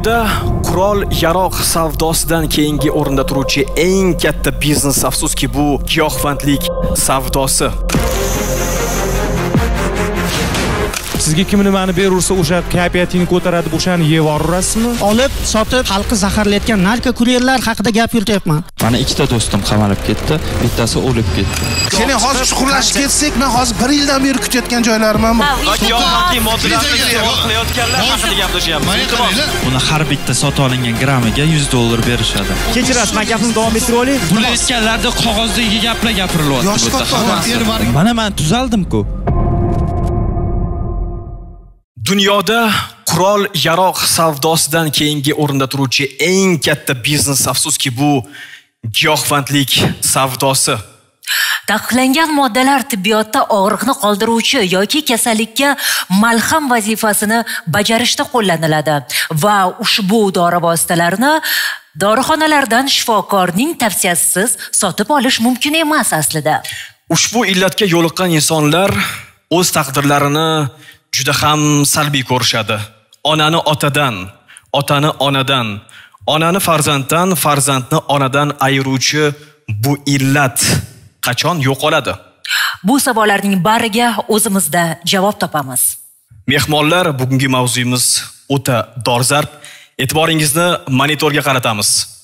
Dunyoda qurol yaroq savdosidan keyingi o'rinda turuvchi eng katta biznes afsuski bu giyohvandlik savdosi. Sizga kim nimani berursa o'sha kayfiyatingni ko'taradi o'shani yeb yuborasizmi olib sotib xalqni zaharlayotgan narko kuryerlar haqida gap yurityapman mana ikkita do'stim qamalib ketdi bittasi o'lib ketdi keling hozir chuqurlashib ketsak man hozir bir yildan beri kutayotgan joylarim ham bor Giyohvandlik moddalarni qilayotganlar haqida gaplashyapmiz. Buni har bitta sotib olingan gramiga 100 dollar berishadi kechirasiz man gapimni davom ettirib olay bular aytganlarida qog'ozdagi gaplar gapirilyapti yoshi bu yerda katta hammasi. odam mana man tuzaldim-ku Dunyoda qurol yaroq savdosidan keyingi o'rinda turuvchi eng katta biznes afsuski bu giyohvandlik savdosi. Taqiqlangan moddalar tibbiyotda og'riqni qoldiruvchi yoki kasallikka malham vazifasini bajarishda qo'llaniladi va ushbu dori vositalarini dorixonalardan shifokorning tavsiyasisiz sotib olish mumkin emas aslida. Ushbu illatga yo'liqqan insonlar o'z taqdirlarini juda ham salbiy ko'rishadi. Onani otadan, otani onadan, onani farzanddan, farzandni onadan ayiruvchi bu illat qachon yo'qoladi? Bu savollarning bariga o'zimizda javob topamiz. Mehmonlar, bugungi mavzuyimiz o'ta dolzarb. E'tiboringizni monitorga qaratamiz.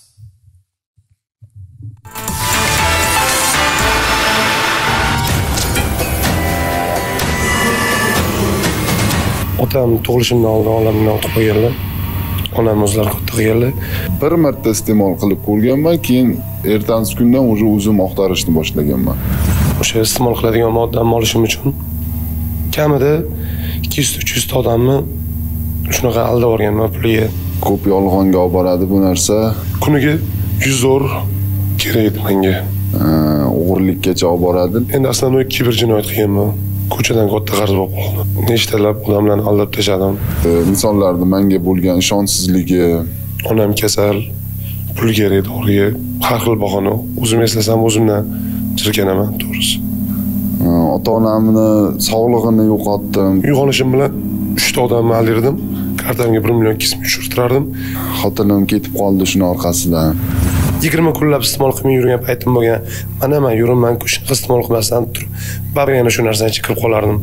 Otam tug'ilishimdan oldin olamdan o'tib qo'yganlar onam o'zlari katta qilganlar. Bir marta iste'mol qilib ko'rganman keyin ertasi kundan уже o'zim oqtarishni boshlaganman. O'sha iste'mol qiladigan moddani olishim uchun kamida ikki yuzta uch yuzta odamni shunaqa aldab yuborganman puliga. Ko'p yolg'onga olib boradi bu narsa. Kuniga yuz dollar kerak edi menga o'g'irlikkacha olib boradi. Endi основной kiber jinoyat qilganman ko'chadan katta qarz bo'lib qoldi. Nechtalab odamlarni aldab tashladim. Э, insonlarni menga bo'lgan ishonchsizligi. Onam kasal pul kerak doriga har xil bahona. O'zim eslasam o'zimdan jirkanaman to'g'risi. E, ota onamni sog'lig'ini yo'qotdim. Uyg'onishim bilan uchta odamni aldirdim. Kartamga bir million kism tushirtirardim xotinim ketib qoldi shuni orqasidan yigirma kunlab iste'mol qilmay yurgan paytim bo'lgan mana man yuribmanku shunaqa iste'mol qilmasdan turib baribir yana shu narsani ichib kirib qolardim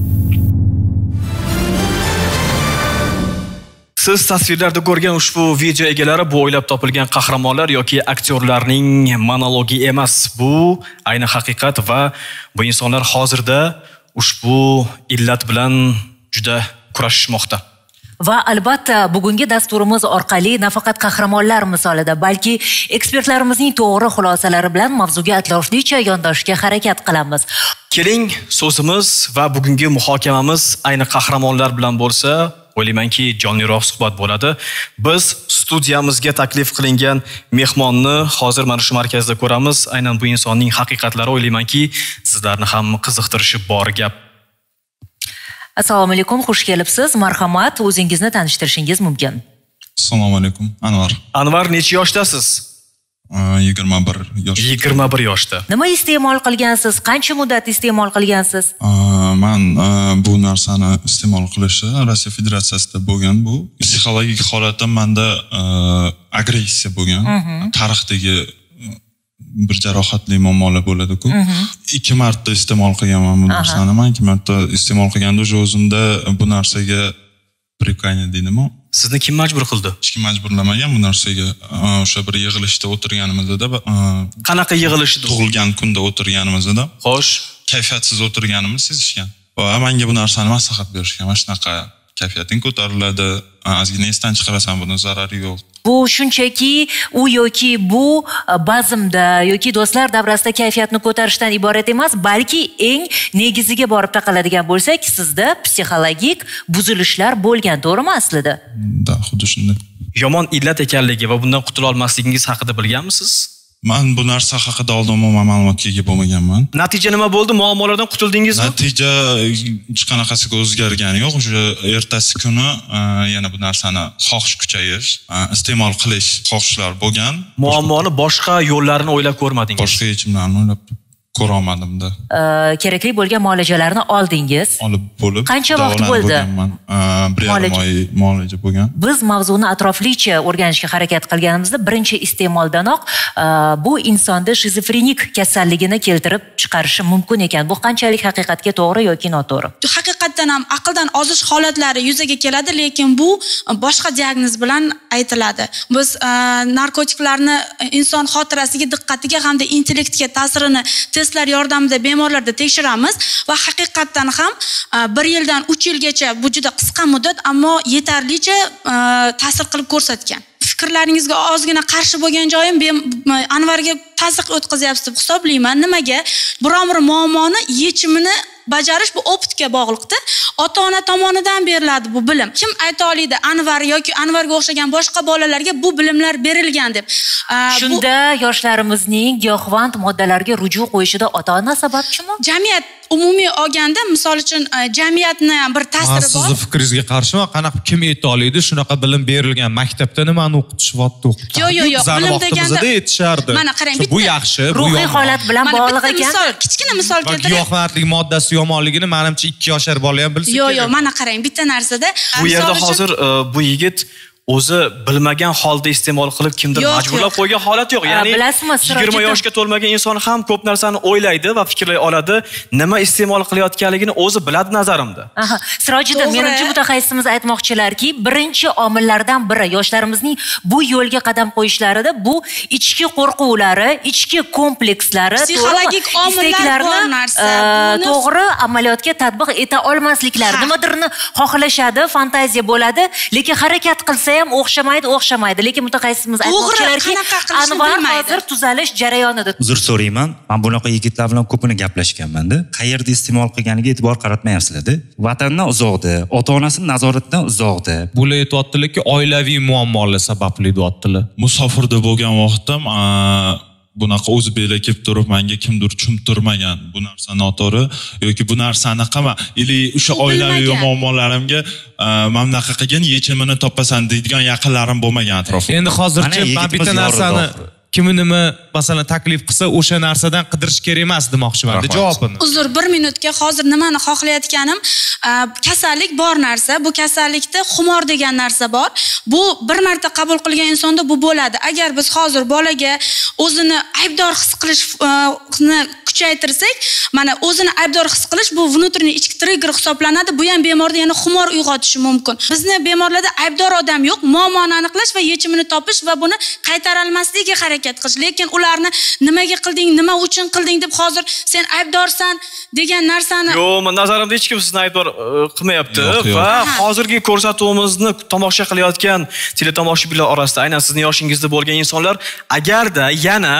Siz tasvirlarda ko'rgan ushbu video egalari bu o'ylab topilgan qahramonlar yoki aktyorlarning monologi emas. Bu ayni haqiqat va bu insonlar hozirda ushbu illat bilan juda kurashishmoqda. Va albatta bugungi dasturimiz orqali nafaqat qahramonlar misolida, balki ekspertlarimizning to'g'ri xulosalari bilan mavzuga atroflicha yondoshishga harakat qilamiz. Keling, so'zimiz va bugungi muhokamamiz ayni qahramonlar bilan bo'lsa, o'ylaymanki jonliroq suhbat bo'ladi. Biz studiyamizga taklif qilingan mehmonni hozir mana shu markazda ko'ramiz. Aynan bu insonning haqiqatlari o'ylaymanki sizlarni ham qiziqtirishi bor gap. Assalomu alaykum, xush kelibsiz. Marhamat, o'zingizni tanishtirishingiz mumkin. assalomu alaykum anvar Anvar necha yoshdasiz? yigirma bir yosh 21 yoshda. Nima iste'mol qilgansiz? Qancha muddat iste'mol qilgansiz? Man bu narsani iste'mol qilishi rossiya federatsiyasida bo'lgan bu psixologik holatda manda agressiya bo'lgan tarixdagi uh, bir jarohatli muammolar bo'ladiku. Ikki marta iste'mol qilganman bu narsani. Man ikki marta iste'mol qilganda уже o'zimda bu narsaga привыкание deydimi Sizni kim majbur qildi? hech kim majburlamagan bu narsaga o'sha bir yig'ilishda o'tirganimizda Qanaqa yig'ilish tug'ilgan kunda o'tirganimizda Xo'sh, kayfiyatsiz o'tirganimni sezishgan. Va menga bu narsani maslahat berishgan mana shunaqa kayfiyating ko'tariladi ozgina esdan chiqarasan buni zarari yo'q Bu shunchaki u yoki bu e, bazmda yoki do'stlar davrasida kayfiyatni ko'tarishdan iborat emas, balki eng negiziga borib taqaladigan bo'lsak, sizda psixologik buzilishlar bo'lgan, to'g'rimi aslida? da xuddi shunday yomon illat ekanligi va bundan qutula olmasligingiz haqida bilganmisiz? Man bu narsa haqida oldin umuman ma'lumotga ega bo'lmaganman Natija nima bo'ldi? Muammolardan qutuldingizmi? natija hech qanaqasiga o'zgargani yo'q o'sha ertasi kuni uh, yana bu narsani xohish kuchayish uh, iste'mol qilish xohishlar bo'lgan Muammoni boshqa yo'llarini o'ylab ko'rmadingiz. boshqa yechimlarni o'ylab ko'rolmadimda. E, kerakli bo'lgan muolajalarni oldingiz. Olib bo'lib Qancha vaqt bo'ldi? bir yarim oy muolaja bo'lgan. Biz mavzuni atroflicha o'rganishga harakat qilganimizda birinchi iste'moldanoq e, bu insonda shizofrenik kasalligini keltirib chiqarishi mumkin ekan. Bu qanchalik haqiqatga to'g'ri yoki noto'g'ri? Haqiqatdan ham aqldan ozish holatlari yuzaga keladi lekin bu boshqa diagnoz bilan aytiladi. Biz e, narkotiklarni inson xotirasiga diqqatiga hamda intellektga ta'sirini testlar yordamida bemorlarda tekshiramiz va haqiqatdan ham e, bir yildan uch yilgacha bu juda qisqa muddat ammo yetarlicha e, ta'sir qilib ko'rsatgan. Fikrlaringizga ozgina qarshi bo'lgan joyim e, anvarga ta'sir o'tkazyapsiz deb hisoblayman. Nimaga? Biron bir muammoni yechimini bajarish bu optga bog'liqda ota ona tomonidan beriladi bu bilim. Kim ayta oladi anvar yoki anvarga o'xshagan boshqa bolalarga bu bilimlar berilgan deb? Shunda yoshlarimizning giyohvand moddalarga ruju qo'yishida ota ona sababchimi jamiyat umumiy olganda misol uchun e, jamiyatni ham bir ta'siri bor sizni fikringizga qarshiman qanaqa kim ayta oladi shunaqa bilim berilgan. Maktabda nimani o'qitishyapti Yo'q, yo'q, yo'q, bilim deganda- aytishardi Mana qarang, bu yaxshi bu ruhiy holat bilan bog'liq ekan misol kichkina misol va keltiray giyohvandlik moddasi yomonligini manimcha ikki yoshar bola ham bilsa yo'q kerak. yo'q mana qarang bitta narsada bu yerda hozir e, bu yigit o'zi bilmagan holda iste'mol qilib kimdir majburlab qo'ygan holat yo'q. Ya'ni bilasizmi, yigirma yoshga to'lmagan inson ham ko'p narsani o'ylaydi va fikrlay oladi nima iste'mol qilayotganligini o'zi biladi nazarimda. Aha, Sirojiddin, menimcha mutaxassisimiz aytmoqchilarki, birinchi omillardan biri yoshlarimizning bu yo'lga qadam qo'yishlarida bu ichki qo'rquvlari, ichki komplekslari, Psixologik omillar bor narsa. e, Buni- to'g'ri amaliyotga tatbiq eta olmasliklari. Nimadirni xohlashadi, fantaziya bo'ladi, lekin harakat qilsa ham o'xshamaydi, o'xshamaydi. Lekin mutaxassisimiz aytmoqchilarki, Anvar hozir tuzalish jarayonida. uzr so'rayman man bunaqa yigitlar bilan ko'pini gaplashganmanda qayerda iste'mol qilganiga e'tibor qaratmayapsizlarda vatandan uzoqda ota onasini nazoratidan uzoqda bular aytyaptilarki oilaviy muammolar sababli deyaptilar musofirda bo'lgan vaqtim aa, bunaqa o'zi bela kelib turib manga kimdir tushuntirmagan bu narsa noto'g'ri yoki bu narsani qilma ili o'sha U oilaviy muammolarimga mana bunaqa qilgin yechimini topasan deydigan yaqinlarim bo'lmagan atrofimda endi hozircha man bitta narsani kimi nima masalan taklif qilsa o'sha narsadan qidirish kerak emas demoqchimanda Rahmat. javobini. Uzr bir minutga hozir nimani xohlayotganim kasallik bor narsa. Bu kasallikda xumor degan narsa bor. Bu bir marta qabul qilgan insonda bu bo'ladi. Agar biz hozir bolaga o'zini aybdor his qilishni kuchaytirsak mana o'zini aybdor his qilish bu внутренний ichki trigger hisoblanadi. Bu ham bemorda yana xumor uyg'otishi mumkin. Bizni bemorlarda aybdor odam yo'q. Muammoni aniqlash va yechimini topish va buni qaytarolmaslikka harakat qilish. Lekin ularni nimaga qilding nima uchun qilding deb hozir sen aybdorsan degan narsani yo'q man nazarimda hech kim sizni aybdor e, qilmayapti. Va hozirgi ko'rsatuvimizni tomosha qilayotgan teletomoshabinlar orasida aynan sizni yoshingizda bo'lgan insonlar agarda yana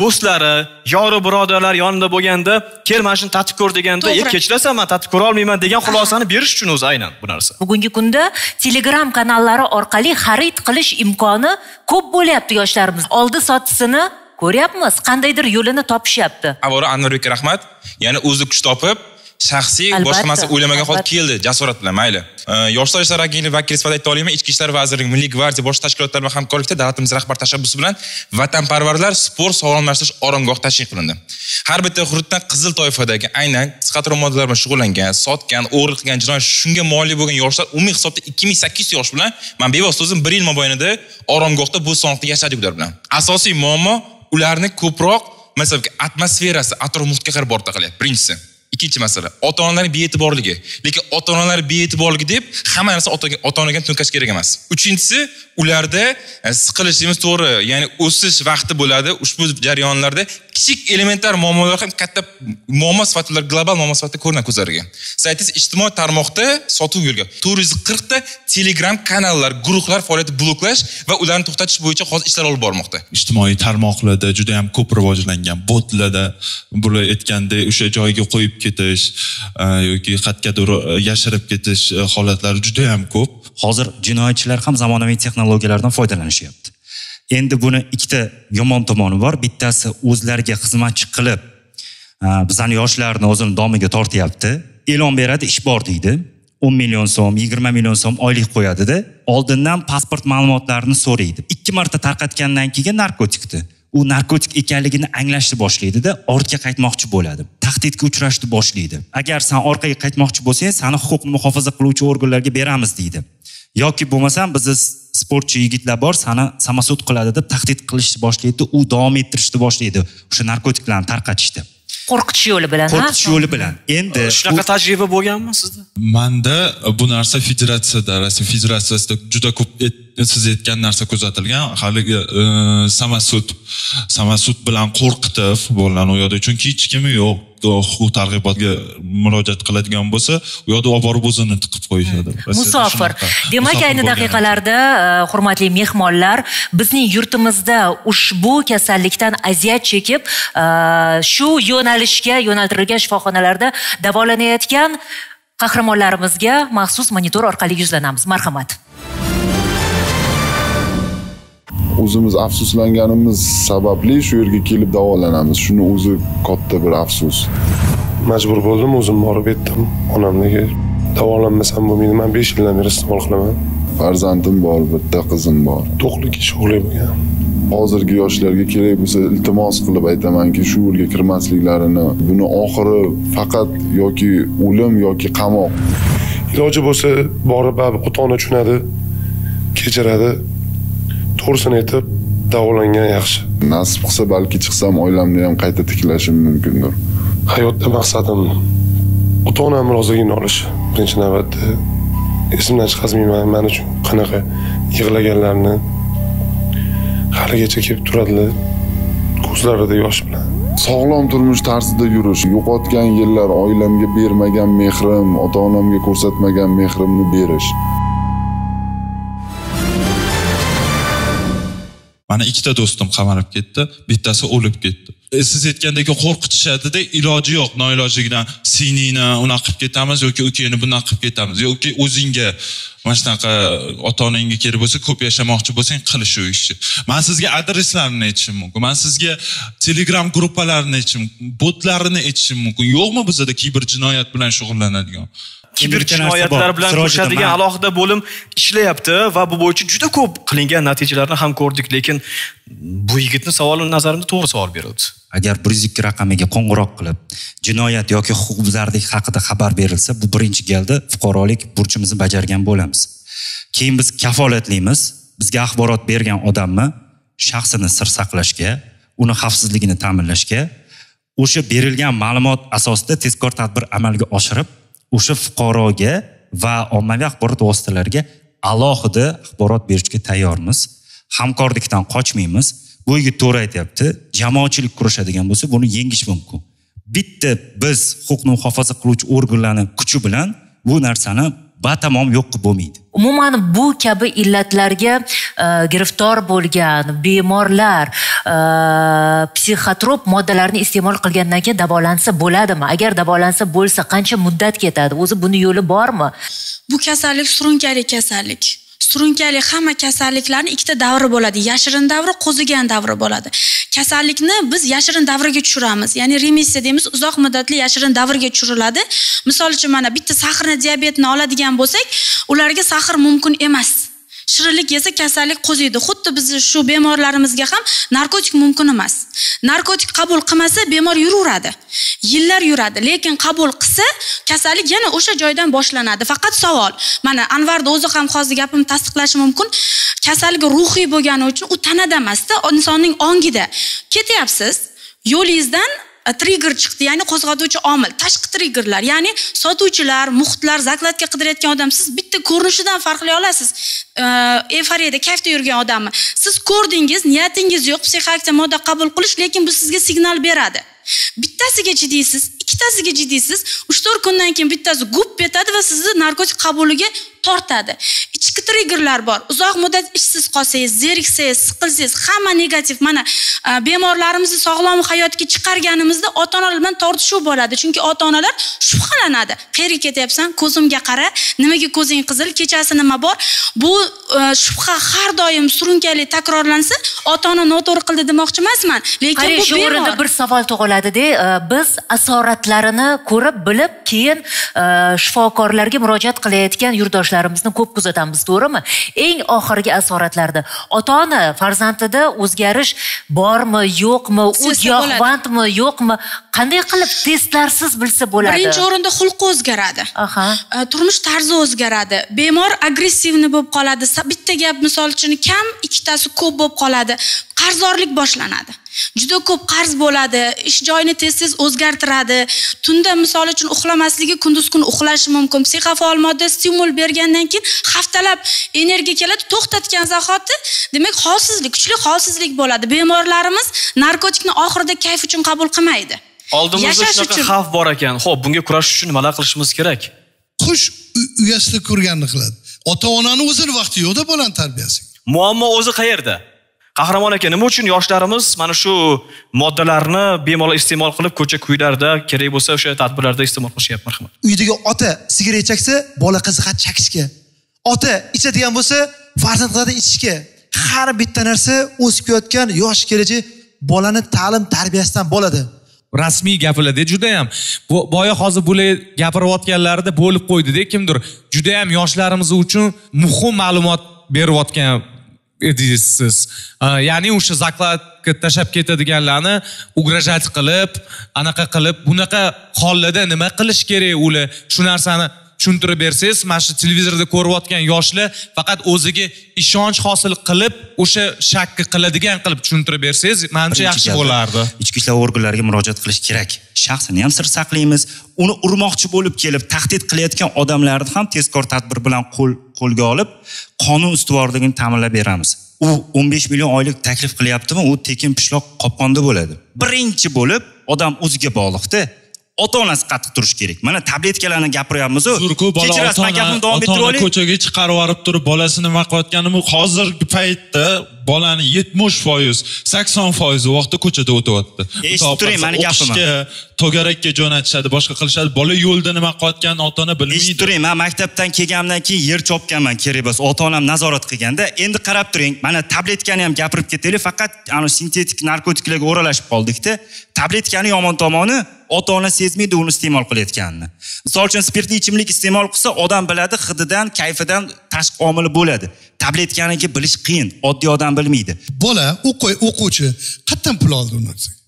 do'stlari yori birodarlar yonida bo'lganda kel mana shuni tatib ko'r deganda e kechirasan man tatib ko'ra olmayman degan xulosani berish uchun o'zi aynan bu narsa. Bugungi kunda Telegram kanallari orqali xarid qilish imkoni ko'p bo'lyapti yoshlarimiz. Oldi sotisini ko'ryapmiz, qandaydir yo'lini topishyapti. avvalo anvarbekka rahmat yana o'zi kuch topib shaxsiy Albatta, boshqa narsa o'ylamagan holda keldi jasorat bilan mayli. Yoshlar ishlari agentligining vakili sifatida ayta olaman ichki ishlar vazirligi milliy gvardiya boshqa tashkilotlar bilan hamkorlikda davlatimiz rahbar tashabbusi bilan vatanparvarlar sport sog'lomlashtirish oromgohi tashkil qilindi. Har bitta hududdan qizil toifadagi aynan psixotrop moddalar bilan shug'ullangan sotgan o'g'irlik qilgan jinoyat shunga molik bo'lgan yoshlar umumiy hisobda ikki ming sakkiz yuz yosh bilan man bevosita o'zim bir yil mobaynida oromgohda bu sonliqda yashadik ular bilan. Asosiy muammo ularni ko'proq masalan atmosferasi atrof muhitga qarab borib taqalyapti birinchisi ikkinchi masala ota onalarning bee'tiborligi. Lekin ota onalar bee'tiborligi deb hamma narsa ota onaga to'nkash kerak emas. Uchinchisi ularda e, siqilishimiz to'g'ri ya'ni o'sish vaqti bo'ladi. Ushbu jarayonlarda kichik elementar muammolar ham katta muammo sifatida ular global muammo sifatida ko'rinadi ko'zlariga. Siz aytdingiz ijtimoiy tarmoqda sotuv yo'lga to'rt yuz qirqta telegram kanallar guruhlar faoliyati bloklash va ularni to'xtatish bo'yicha hozir ishlar olib bormoqda. Ijtimoiy tarmoqlarda juda ham ko'p rivojlangan botlarda bular aytgandek o'sha joyga qo'yib ketish yoki qayergadir e, yashirib ketish holatlari juda ham ko'p. Hozir jinoyatchilar ham zamonaviy texnologiyalardan foydalanishyapti endi buni ikkita yomon tomoni bor. Bittasi o'zlariga xizmatchi qilib bizani yoshlarni o'zini domiga tortyapti. E'lon beradi ish bor deydi. o'n million so'm yigirma million so'm oylik qo'yadida oldindan pasport ma'lumotlarini so'raydi. Ikki marta tarqatgandan keyin narkotikni u narkotik ekanligini anglashni boshlaydida ortga qaytmoqchi bo'ladi. Tahdidga uchrashni boshlaydi. Agar san orqaga qaytmoqchi bo'lsang sani huquqni muhofaza qiluvchi organlarga beramiz deydi. Yoki bo'lmasam bizni sportchi yigitlar bor sani samosud qiladi deb tahdid qilishni boshlaydi. U davom ettirishni boshlaydi. O'sha narkotiklarni tarqatishda. Qo'rqitish yo'li bilan qo'rqitish yo'li bilan. Endi shunaqa tajriba bo'lganmi sizda? Manda bu narsa federatsiyada rossiya federatsiyasida juda ko'p siz aytgan narsa kuzatilgan. Haligi e, samasud. Samasud bilan qo'rqitib bolalarni u yoqda. Chunki hech kimi yo'q. Huquq targ'ibotga murojaat qiladigan bo'lsa u yoqda olib borib o'zini tiqib qo'yishadi. Rossiyada musofir. demak ayni daqiqalarda e, hurmatli mehmonlar bizning yurtimizda ushbu kasallikdan aziyat chekib e, shu yo'nalishga yo'naltirilgan shifoxonalarda davolanayotgan qahramonlarimizga maxsus monitor orqali yuzlanamiz. Marhamat o'zimiz afsuslanganimiz sababli shu yerga kelib davolanamiz. Shuni o'zi katta bir afsus. Majbur bo'ldim o'zim borib aytdim onamniga davolanmasam bo'lmaydi man besh yildan beri iste'mol qilaman. Farzandim bor bitta qizim bor. To'qlik shug'uli bo'lgan hozirgi yoshlarga kerak bo'lsa iltimos qilib aytamanki shu yo'lga kirmasliklarini buni oxiri faqat yoki o'lim yoki qamoq. Iloji bo'lsa borib ota ona tushunadi kechiradi to'g'risini aytib davolangan yaxshi. Nasib qilsa balki chiqsam oilamni ham qayta tiklashim mumkindir. Hayotda maqsadim ota onamni roziligini olish. Birinchi navbatda esimdan chiqazmayman. Man uchun qanaqa yig'laganlarni haligacha kelib turadilar. Ko'zlarida yosh bilan. Sog'lom turmush tarzida yurish yo'qotgan yillar oilamga bermagan mehrim ota onamga ko'rsatmagan mehrimni berish mani ikkita do'stim qamalib ketdi bittasi o'lib ketdi. E, siz aytgandek qo'rqitishadida iloji yo'q noilojligidan singlingni unaqa qilib ketamiz yoki ukangni bunaqa qilib ketamiz yoki o'zingga mana shunaqa ota onangga kerak bo'lsa ko'p yashamoqchi bo'lsang qil shu ishni. Man sizga adreslarini aytishim mumkin man sizga telegram gruppalarini aytishim mumkin botlarini aytishim mumkin. Yo'qmi bizada kiber jinoyat bilan shug'ullanadigan? Kiber jinoyatlar bilan kurashadigan alohida bo'lim ishlayapti va bu bo'yicha juda ko'p qilingan natijalarni ham ko'rdik lekin bu yigitni savoli nazarimda to'g'ri savol berildi agar bir yuz ikki raqamiga qo'ng'iroq qilib jinoyat yoki huquqbuzarlik haqida xabar berilsa bu birinchi galda fuqarolik burchimizni bajargan bo'lamiz. Keyin biz kafolatlaymiz bizga axborot bergan odamni shaxsini sir saqlashga uni xavfsizligini ta'minlashga o'sha berilgan ma'lumot asosida tezkor tadbir amalga oshirib o'sha fuqaroga va ommaviy axborot vositalariga alohida axborot berishga tayyormiz. Hamkorlikdan qochmaymiz. Bu yigit to'g'ri aytyapti jamoatchilik kurashadigan bo'lsa buni yengish mumkin. Bitta biz huquqni muhofaza qiluvchi organlarni kuchi bilan bu narsani batamom yo'q qilib bo'lmaydi. Umuman bu kabi illatlarga e, giriftor bo'lgan bemorlar e, psixotrop moddalarni iste'mol qilgandan keyin davolansa bo'ladimi? Agar davolansa bo'lsa qancha muddat ketadi? O'zi buni yo'li bormi? Bu kasallik surunkali kasallik. Surunkali hamma kasalliklarni ikkita davri bo'ladi. Yashirin davri, qo'zigan davri bo'ladi. Kasallikni biz yashirin davriga tushiramiz. Ya'ni remissiya deymiz, uzoq muddatli yashirin davrga tushiriladi. Misol uchun mana bitta sahrni diabetni oladigan bo'lsak, ularga sahr mumkin emas. Shirinlik yesa kasallik qo'ziydi xuddi bizni shu bemorlarimizga ham narkotik mumkin emas. Narkotik qabul qilmasa bemor yuraveradi. Yillar yuradi. Lekin qabul qilsa kasallik yana o'sha joydan boshlanadi. Faqat savol mana anvarni o'zi ham hozir gapimni tasdiqlashi mumkin. Kasallik ruhiy bo'lgani uchun u tanada emasda insonning ongida. Ketyapsiz? Yo'lingizdan E, trigger chiqdi ya'ni qo'zg'atuvchi omil tashqi triggerlar ya'ni sotuvchilar muxtlar zakladka qidirayotgan odam. Siz bitta ko'rinishidan farqlay olasiz. E, Eforiyada kayfda yurgan odamni siz ko'rdingiz niyatingiz yo'q psixoaktiv modda qabul qilish lekin bu sizga signal beradi. Bittasiga jiddiysiz ikkitasiga jiddiysiz uch to'rt kundan keyin bittasi gup etadi va sizni narkotik qabuliga tortadi. Ichki triggerlar bor. Uzoq muddat ishsiz qolsangiz zeriksangiz siqilsangiz hamma negativ mana e, bemorlarimizni sog'lom hayotga chiqarganimizda ota onalar bilan tortishuv bo'ladi. Chunki ota onalar shubhalanadi. Qayerga ketyapsan? Ko'zimga qara. Nimaga ko'zing qizil? Kechasi nima bor? Bu e, shubha har doim surunkali takrorlansa ota ona noto'g'ri qildi demoqchi emasman. Lekin bu shu o'rinda bir savol tug'iladi bo'ladida e, biz asoratlarini ko'rib bilib keyin shifokorlarga murojaat qilayotgan yurtdoshlarimizni ko'p kuzatamiz to'g'rimi? Eng oxirgi asoratlarda ota ona farzandida o'zgarish bormi yo'qmi u giyohvandmi yo'qmi qanday qilib testlarsiz bilsa bo'ladi? Birinchi o'rinda xulqi o'zgaradi. Aha. Uh, turmush tarzi o'zgaradi. Bemor agressivni bo'lib qoladi. Bitta gap misol uchun kam ikkitasi ko'p bo'lib qoladi. Qarzdorlik boshlanadi juda ko'p qarz bo'ladi ish joyini tez tez o'zgartiradi. Tunda misol uchun uxlamasligi kunduz kun uxlashi mumkin. Psixofaol modda stimul bergandan keyin haftalab energiya keladi to'xtatgan zahoti demak holsizlik kuchli holsizlik bo'ladi. Bemorlarimiz narkotikni oxirida kayf uchun qabul qilmaydi. Oldimizda Yashash shunaqa uchun. xavf bor ekan. Ho'p bunga kurashish uchun nimalar qilishimiz kerak? Qush uyasida ko'rganini qiladi. Ota onani o'zini vaqti yo'qda bolani tarbiyasiga muammo o'zi qayerda qahramon aka nima uchun yoshlarimiz mana shu moddalarni bemalol iste'mol qilib ko'cha ko'ylarda kerak bo'lsa o'sha tadbirlarda iste'mol qilishyapti? Marhamat. Uydagi ota sigaret chaksa bola qiziqadi chakishga. Ota ichadigan bo'lsa farzand qiladi ichishga. Har bitta narsa o'sib kelayotgan yosh kelajak bolani ta'lim tarbiyasidan bo'ladi. Rasmiy gapiladi judayam. Boya hozir bular gapirayotganlarida bo'lib qo'ydida kimdir. Judayam yoshlarimiz uchun muhim ma'lumot berayotgan edingiz siz ya'ni o'sha zakladka tashlab ketadiganlarni угрожать qilib anaqa qilib bunaqa hollarda nima qilish kerak ular shu narsani tushuntirib bersangiz mana shu televizorda ko'rayotgan yoshlar faqat o'ziga ishonch hosil qilib o'sha shakka qiladigan qilib tushuntirib bersangiz manimcha yaxshi bo'lardi. ichki ishlar organlariga murojaat qilish kerak. Shaxsini ham sir saqlaymiz. Uni urmoqchi bo'lib kelib tahdid qilayotgan odamlarni ham tezkor tadbir bilan qo'l qo'lga olib qonun ustuvorligini ta'minlab beramiz. U 15 million oylik taklif qilyaptimi u tekin pishloq qopqonda bo'ladi. Birinchi bo'lib odam o'ziga bog'liqda ota onasi qattiq turishi kerak. Mana tabletkalarni gapiryapmizu. Bola kechirasiz man gapimni davom ettirib ko'chaga chiqarib yuborib turib bolasini nima qilayotgani bu hozirgi paytda bolani yetmish foiz sakson foizi vaqti ko'chada o'tyapti. Eshitib turing, mani gapimni. to'garakka jo'natishadi boshqa qilishadi. Bola yo'lda nima qilayotganini ota ona bilmaydi. Eshitib turing man maktabdan kelganimdan keyin yer chopganman kerak bo'lsa ota onam nazorat qilganda endi qarab turing mana tabletkani ham gapirib ketaylik faqat ana sintetik narkotiklarga o'ralashib qoldikda. Tabletkani yomon tomoni ota ona sezmaydi uni iste'mol qilayotganini misol uchun spirtli ichimlik iste'mol qilsa odam biladi hididan kayfidan tashqi omili bo'ladi. Tabletkaniki bilish qiyin oddiy odam bilmaydi. Bola o'quvchi qayerdan pul oldi u narsaga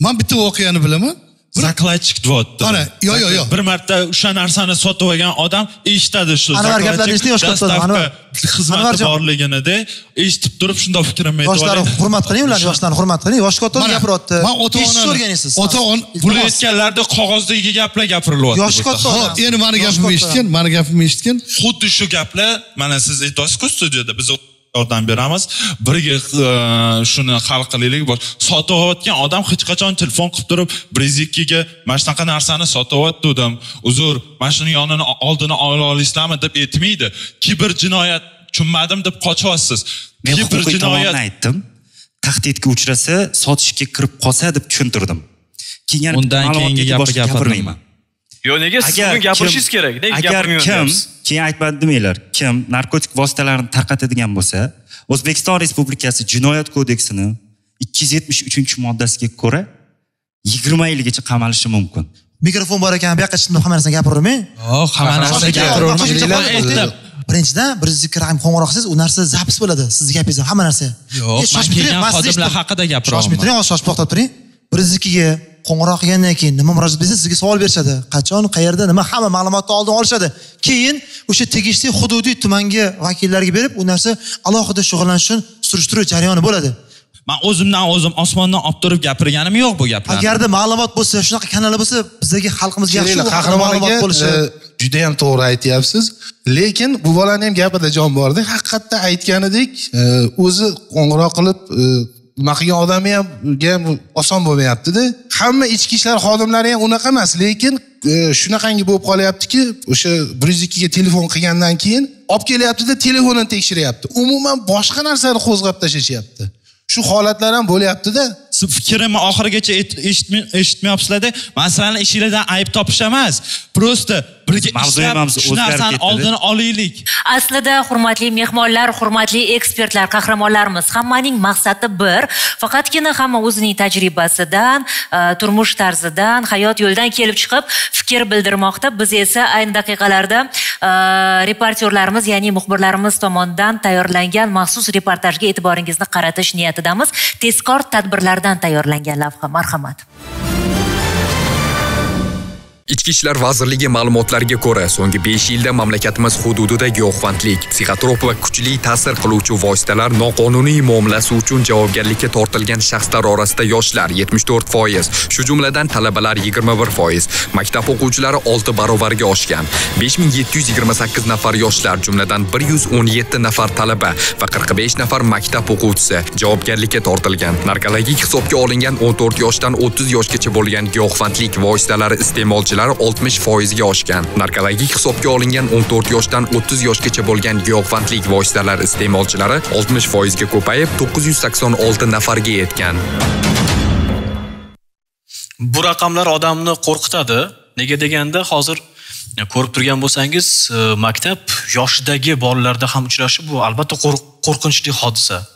man bitta voqeani bilaman. Zakladchik deyapti Qara, yo, yo, yo. bir marta o'sha narsani sotib olgan odam eshitadi shu Anvar gaplarni eshiting, yosh katta odam, dastavka Anvar. xizmati borliginida eshitib turib shundoq fikrimni aytib yoshlarni hurmat qiling ularni yoshlarni hurmat qiling. Yosh katta Mana, gapiryapti. man ota onani o'rganasiz ota on pul aytganlarda qog'ozdagi gaplar gapirilyapti yerda. katta hop endi mani Yosh gapimni katta. eshitgan mani gapimni eshitgan xuddi shu gaplar mana siz aytyapsizku studiyada. Biz yordam beramiz. Birga e, shuni hal qilaylik. Sotib olayotgan odam hech qachon telefon qilib turib brezikkiga mana shunaqa narsani sotib olyaptim uzr mana shuni yonini oldini ola olasizlarmi deb aytmaydi. Kibr jinoyat tushunmadim deb qochyapsiz men tomonni jinoyat aytdim. Tahdidga uchrasa sotishga kirib qolsa deb tushuntirdim. Keyin Undan keyingi gapni gapirmayman yo nega siz bugun gapirishingiz kerak? Nega agar kim keyin aytmadi demanglar kim narkotik vositalarni tarqatadigan bo'lsa o'zbekiston respublikasi jinoyat kodeksini ikki yuz yetmish uchinchi moddasiga ko'ra yigirma yilgacha qamalishi mumkin. Mikrofon bor ekan bu yoqqa chiqib hamma narsani gapiravermang yo'q hamma narsa gapiravermayman aytdim birinchidan birinchi raqam qo'ng'iroq qilsangiz u narsa zapis bo'ladi. Sizni gapingiz hamma narsa. Yo'q, man kelgan xodimlar haqida gapiryapman. shoshmay turing hozir shoshib to'xtab turing birinchikiga qo'ng'iroq qilgandan keyin nima murojaat qilsangiz sizga savol berishadi. Qachon qayerda nima hamma ma'lumotni oldin olishadi. Keyin o'sha tegishli hududiy tumanga vakillarga berib u narsa alohida shug'ullanish uchun surishtiruv jarayoni bo'ladi. Man o'zimdan o'zim osmondan olib turib gapirganim yo'q bu gaplarni. Agarda ma'lumot bo'lsa shunaqa kanallar bo'lsa bizlarga xalqimizga yaxshi Keringlar, u haqida qahramon ma'lumot aka bo'lishi. e, judayam to'g'ri aytyapsiz. Lekin bu bolani ham gapida jon borda haqiqatda aytganidek e, o'zi qo'ng'iroq qilib e, nima qilgan odami ham ga ham oson bo'lmayaptida hamma ichki ishlar xodimlari ham unaqa emas lekin e, shunaqangi bo'lib qolyaptiki o'sha bir yuz ikkiga telefon qilgandan keyin olib kelyaptida telefonini tekshiryapti. Umuman boshqa narsani qo'zg'ab tashlashyapti. Shu holatlar ham bo'lyaptida. Siz fikrimni oxirigacha eshitmayapsizlarda man sizlarni ishinglardan ayb topish emas. Просто birga ishlab shu o'zgarib narsani oldini olaylik. Aslida hurmatli mehmonlar hurmatli ekspertlar qahramonlarimiz hammaning maqsadi bir. Faqatgina hamma o'zining tajribasidan e, turmush tarzidan hayot yo'lidan kelib chiqib fikr bildirmoqda. Biz esa ayni daqiqalarda e, reportyorlarimiz ya'ni muxbirlarimiz tomonidan tayyorlangan maxsus reportajga e'tiboringizni qaratish niyatidamiz. Tezkor tadbirlardan tayyorlangan lavha. Marhamat Ichki ishlar vazirligi ma'lumotlariga ko'ra, so'nggi 5 yilda mamlakatimiz hududida giyohvandlik, psixotrop va kuchli ta'sir qiluvchi vositalar noqonuniy muomalasi uchun javobgarlikka tortilgan shaxslar orasida yoshlar 74%, shu jumladan talabalar 21%, maktab o'quvchilari 6 barobarga oshgan. 5728 nafar yoshlar, jumladan 117 nafar talaba va 45 nafar maktab o'quvchisi javobgarlikka tortilgan. Narkologik hisobga olingan 14 yoshdan 30 yoshgacha bo'lgan giyohvandlik vositalari iste'molchilari 60% ga oshgan. Narkologik hisobga olingan 14 yoshdan 30 yoshgacha bo'lgan giyohvandlik vositalari iste'molchilari 60 foizga ko'payib 986 nafarga yetgan. Bu raqamlar odamni qo'rqitadi. Nega deganda hozir ko'rib turgan bo'lsangiz, e, maktab yoshidagi bolalarda ham uchrashi bu albatta qo'rqinchli hodisa.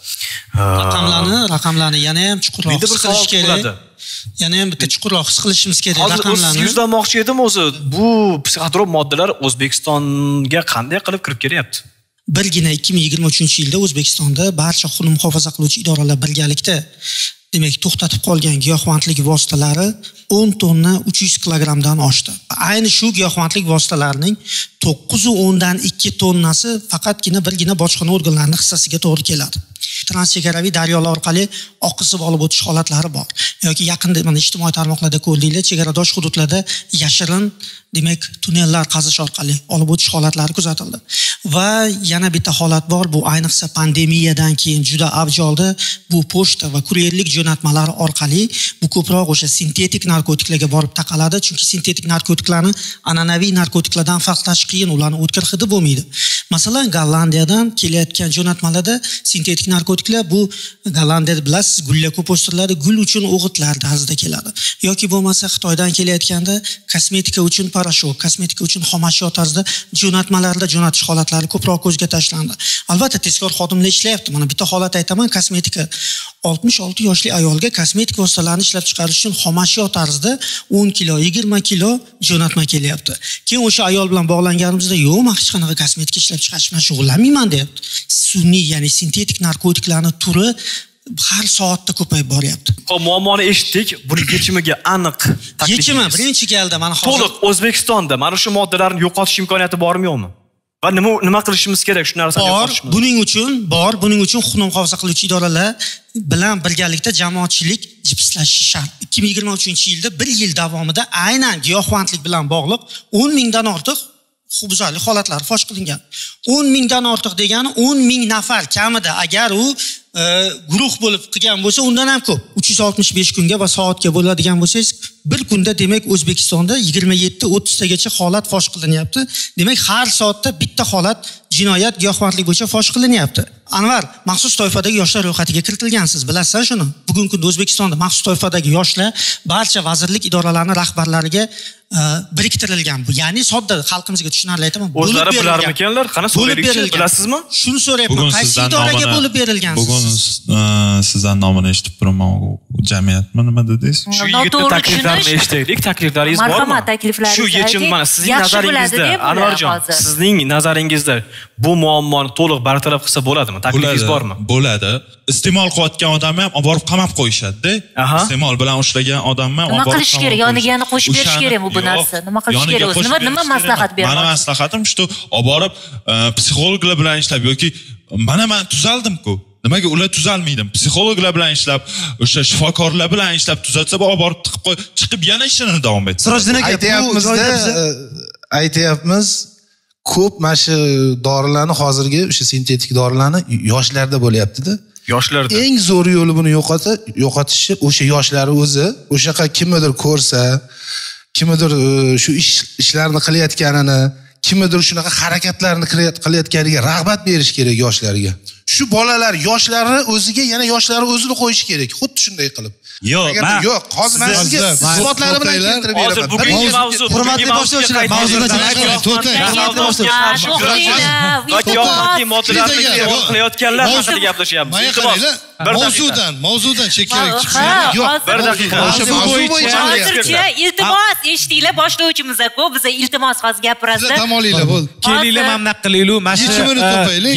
Raqamlarni raqamlarni yana ham chuqurroq his qilish kerak? yana ham bitta chuqurroq his qilishimiz kerak Hozir raqamlarni. yuzlamoqchi edim o'zi. Bu psixotrop moddalar O'zbekistonga qanday qilib kirib kelyapti? birgina 2023 yilda o'zbekistonda barcha huquqni muhofaza qiluvchi idoralar birgalikda demak to'xtatib qolgan giyohvandlik vositalari 10 tonna 300 kilogrammdan oshdi. Ayni shu giyohvandlik vositalarining 9 dan 2 tonnasi faqatgina birgina bojxona organlarining hissasiga to'g'ri keladi transchegaraviy daryolar orqali oqizib olib o'tish holatlari bor. Yoki yaqinda mana ijtimoiy tarmoqlarda ko'rdinglar chegaradosh hududlarda yashirin demak tunnellar qazish orqali olib o'tish holatlari kuzatildi. Va yana bitta holat bor bu ayniqsa pandemiyadan keyin juda avj oldi. Bu pochta va kuryerlik jo'natmalari orqali bu ko'proq o'sha sintetik narkotiklarga borib taqaladi. Chunki sintetik narkotiklarni an'anaviy narkotiklardan farqlash qiyin ularni o'tkir hidi bo'lmaydi. Masalan gollandiyadan kelayotgan jo'natmalarda sintetik narkotiklar bu gollandiyada bilasiz gullar ko'p o'stiriladi gul uchun o'g'itlar tarzida keladi. Yoki bo'lmasa xitoydan kelayotganda kosmetika uchun parashok kosmetika uchun xomashyo tarzida jo'natmalarda jo'natish holatlari ko'proq ko'zga tashlandi. Albatta tezkor xodimlar ishlayapti. Mana bitta holat aytaman kosmetika. 66 yoshli ayolga kosmetik vositalarni ishlab chiqarish uchun xomashyo tarzida 10 kilo 20 kilo jo'natma kelyapti. Keyin o'sha ayol bilan bog'langanimizda yo'q man hech qanaqa kosmetika ishlab chiqarish bilan shug'ullanmayman deyapti. Sun'iy ya'ni sintetik narkotiklarni turi har soatda ko'payib boryapti. Hop, muammoni eshitdik. Buni yechimiga aniq yechimi? birinchi galda mana hozir to'liq O'zbekistonda mana shu moddalarni yo'qotish imkoniyati bormi yo'qmi? Va nima nima qilishimiz kerak shu narsani bor buning uchun bor buning uchun huquqni muhofaza qiluvchi idoralar bilan birgalikda jamoatchilik jipslashishi shart. ikki ming yigirma uchinchi yilda bir yil davomida aynan giyohvandlik bilan bog'liq o'n mingdan ortiq huquqbuzarlik holatlari fosh qilingan o'n mingdan ortiq degani o'n ming nafar kamida agar u e, guruh bo'lib qilgan bo'lsa undan ham ko'p. uch yuz oltmish besh kunga va soatga bo'ladigan bo'lsangiz bir kunda demak o'zbekistonda yigirma yetti o'ttiztagacha holat fosh qilinyapti demak har soatda bitta holat jinoyat giyohvandlik bo'yicha fosh qilinyapti anvar maxsus toifadagi yoshlar ro'yxatiga kiritilgansiz bilasizlar shuni bugungi kunda o'zbekistonda maxsus toifadagi yoshlar barcha vazirlik idoralarini rahbarlariga e, biriktirilgan bu ya'ni sodda xalqimizga tushunarli aytaman O'zlari berilgan. bilarmikanlar? Qani Bo'lib berilgan. bilasizmi? shuni so'rayapman qaysi idoraga bo'lib berilgansiz bugun e, sizdan nomini eshitib turibman jamiyatmi nima dedingiz Shu yigitni takliflarini eshitaylik. Takliflaringiz bormi? Marhamat, takliflaringizni Shu yechim mana sizning nazaringizda Anvarjon, sizning nazaringizda bu muammoni to'liq bartaraf qilsa bo'ladimi? Taklifingiz bormi? bo'ladi iste'mol qilayotgan odamni ham olib borib qamab qo'yishadida iste'mol bilan ushlagan odamni ham Nima qilish kerak? Yoniga yana qo'shib berish kerakmi bu narsa? Nima qilish kerak o'zi? Nima- nima maslahat emas. mani maslahatim shu olib borib e, psixologlar bilan ishlab yoki mana man tuzaldim-ku nimaga ular tuzalmaydi psixologlar bilan ishlab o'sha shifokorlar bilan ishlab tuzatsa olib borib tiqib qo'y chiqib yana ishini davom Sirojiddin aka aytyapmizda e, aytyapmiz ko'p mana shu dorilarni hozirgi o'sha sintetik dorilarni yoshlarda bo'lyaptida. Yoshlarda. eng zo'r yo'li buni yo'qota yo'qotishni o'sha yoshlar o'zi o'shaqa kimnidir ko'rsa kimnidir e, shu ish ishlarni qilayotganini kimnidir shunaqa harakatlarni qilayot- qilayotganiga rag'bat berish kerak yoshlarga. Shu bolalar yoshlari o'ziga yana yoshlari o'zini qo'yishi kerak xuddi shunday qilib Yo'q, man- yo'q hozir man Siz- sizga siz- isbotlari bilan keltirib Hozir beraman bugungi Bir- mavzu- hurmatli bugungi boshlovchilar iste'mol qilayotganlar haqida gaplashyapmiz. Mana Iltimos, qaranglar, mavzudan, mavzudan chekkalik Ha, chiqishlar yo'q. hozir- Bir daqiqa. O'sha mavzu bo'yicha hozircha iltimos eshitinglar boshlovchimiz-ku biza iltimos hozir gapirasizlar Sizlar dam olinglar, bo'ldi. kelinglar mana bunaqa qilaylik mana shu Yechimini e, topaylik.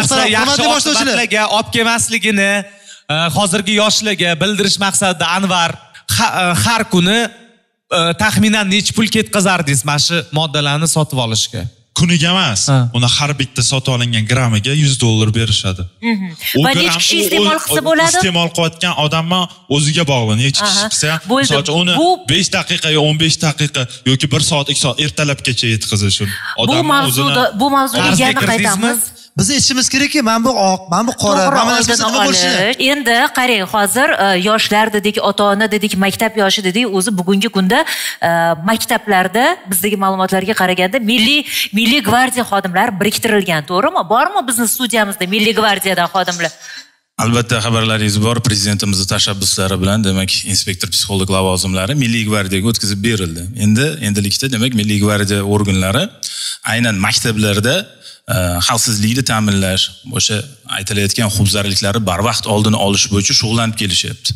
muhtaram, yaxshi boshlovchilar. olib kelmasligini e, hozirgi yoshlarga bildirish maqsadida anvar e, har kuni e, taxminan necha pul ketkazardingiz mana shu moddalarni sotib olishga? Kuniga emas uni har bitta sotib olingan grammiga 100 dollar berishadi. Mhm. U va necha kishi iste'mol qilsa bo'ladi? iste'mol qilayotgan odamni o'ziga bog'liq necha kishi qilsa ham Bo'ldi. misol uchun uni 5 daqiqa yo 15 daqiqa yoki 1 soat 2 soat ertalabgacha yetkazish bu mavzuda bu mavzuga yana qaytamiz biz eshitishimiz kerakki mana bu oq mana bu qora mana bu narsa nima bo'lishini endi qarang hozir e, yoshlar dedik ota ona dedik maktab yoshi dedik o'zi bugungi kunda e, maktablarda bizdagi ma'lumotlarga qaraganda milliy milliy gvardiya xodimlari biriktirilgan to'g'rimi? Bormi bizni studiyamizda milliy gvardiyadan xodimlar? Albatta xabarlaringiz bor. Prezidentimizni tashabbuslari bilan demak inspektor psixolog lavozimlari milliy gvardiyaga o'tkazib berildi. Endi endilikda demak milliy gvardiya organlari aynan maktablarda Э, e, xavfsizlikni ta'minlash. O'sha aytilayotgan huquqbuzarliklarni barvaqt oldini olish bo'yicha shug'ullanib kelishyapti.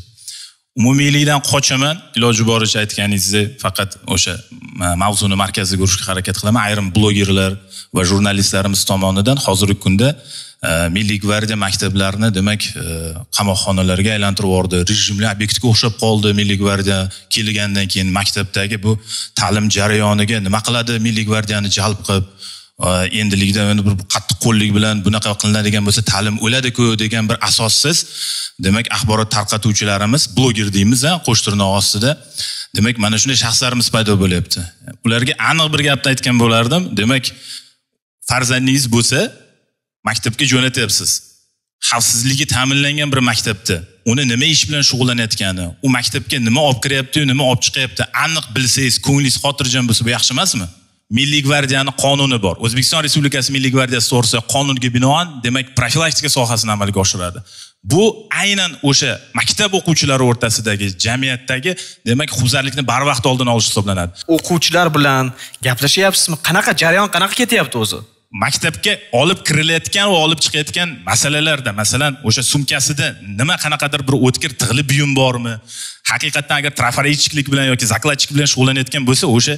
Umumiylikdan qochaman. Iloji boricha aytganingizdek faqat o'sha mavzuni markaziga urishga harakat qilaman. Ayrim blogerlar va jurnalistlarimiz tomonidan hozirgi kunda e, milliy gvardiya maktablarini demak e, qamoqxonalarga aylantirib yubordi. Rejimli obyektga o'xshab qoldi milliy gvardiya. Kelgandan keyin maktabdagi bu ta'lim jarayoniga nima qiladi milliy gvardiyani jalb qilib endilikda endi bir qattiq qo'llik bilan bunaqa qilinadigan bo'lsa ta'lim o'ladiku degan bir asossiz demak axborot tarqatuvchilarimiz bloger deymiz a qo'sh tirnoq ostida. Demak mana shunday shaxslarimiz paydo bo'lyapti. Ularga aniq bir gapni aytgan bo'lardim. Demak farzandingiz bo'lsa maktabga jo'natyapsiz. Xavfsizligi ta'minlangan bir maktabda uni nima ish bilan shug'ullanayotgani u maktabga nima olib kiryapti nima olib chiqyapti aniq bilsangiz ko'nglingiz xotirjam bo'lsa bu yaxshi emasmi? Milliy gvardiyani qonuni bor. O'zbekiston respublikasi milliy gvardiyasi to'g'risida qonunga binoan demak profilaktika sohasini amalga oshiradi. Bu aynan o'sha maktab o'quvchilari o'rtasidagi jamiyatdagi demak huquqbuzarlikni barvaqt oldini olish hisoblanadi. O'quvchilar bilan gaplashyapsizmi qanaqa jarayon qanaqa ketyapti o'zi? Maktabga olib kirilayotgan va olib chiqayotgan masalalarda masalan o'sha sumkasida nima qanaqadir bir o'tkir tig'li buyum bormi? Haqiqatdan agar trafareychiklik bilan yoki zakladchik bilan shug'ullanayotgan bo'lsa o'sha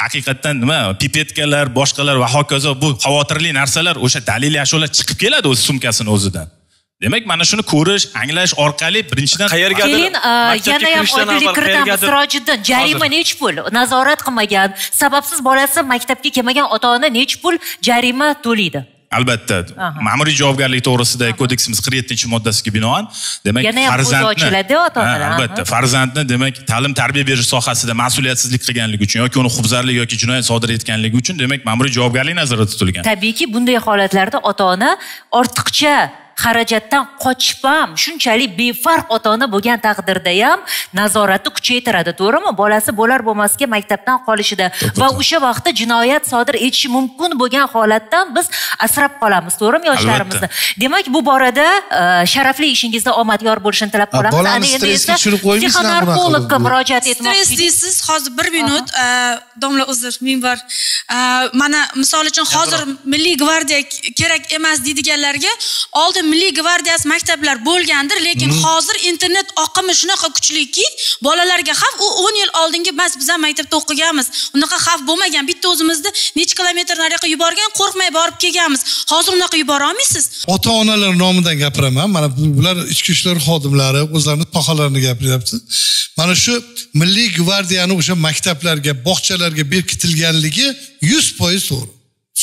haqiqatdan nima pipetkalar boshqalar va hokazo bu xavotirli narsalar o'sha daliliy ashyolar chiqib keladi o'z sumkasini o'zidan. Demak mana shuni ko'rish anglash orqali birinchidan keyin e, yana ham oydinlik kiritamiz sirojiddin jarima nechi pul? Nazorat qilmagan sababsiz bolasi maktabga kelmagan ota ona nechi pul jarima to'laydi albatta. Ma'muriy javobgarlik to'g'risidagi kodeksimiz qirq yettinchi moddasiga binoan demak ko'zi ochiladi ota-onalar, Ha, albatta. Farzandni demak ta'lim tarbiya berish sohasida mas'uliyatsizlik qilganligi uchun yoki uni huquqbuzarlik yoki jinoyat sodir etganligi uchun demak ma'muriy javobgarlik nazarda tutilgan. Tabiiyki bunday holatlarda ota ona ortiqcha xarajatdan qochib ham shunchalik befarq ota ona bo'lgan taqdirda ham nazoratni kuchaytiradi to'g'rimi? Bolasi bo'lar bo'lmasga maktabdan qolishida. Va o'sha vaqtda jinoyat sodir etishi mumkin bo'lgan holatdan biz asrab qolamiz to'g'rimi yoshlarimizni? Demak bu borada e, sharafli ishingizda omad yor bo'lishini tilab qolamiz bolani stressga esa tushirib psixonarkologga qilib. murojaat etmoqchi stress deysiz hozir bir minut. E, domla uzr ming bor E, mana misol uchun hozir milliy gvardiya kerak emas deydiganlarga oldin milliy gvardiyasi maktablar bo'lgandir lekin Mhm. hozir internet oqimi shunaqa kuchliki bolalarga xavf u o'n yil oldingi emas biz ham maktabda o'qiganmiz unaqa xavf bo'lmagan bitta o'zimizni necha kilometr nariyoqqa yuborgan qo'rqmay borib kelganmiz. Hozir unaqa yubora olmaysiz? Ota onalar nomidan gapiraman. Mana bu- bular ichki ishlar xodimlari o'zlarini paxalarini gapiryapti. Mana shu milliy gvardiyani o'sha maktablarga bog'chalarga berkitilganligi yuz foiz to'g'ri.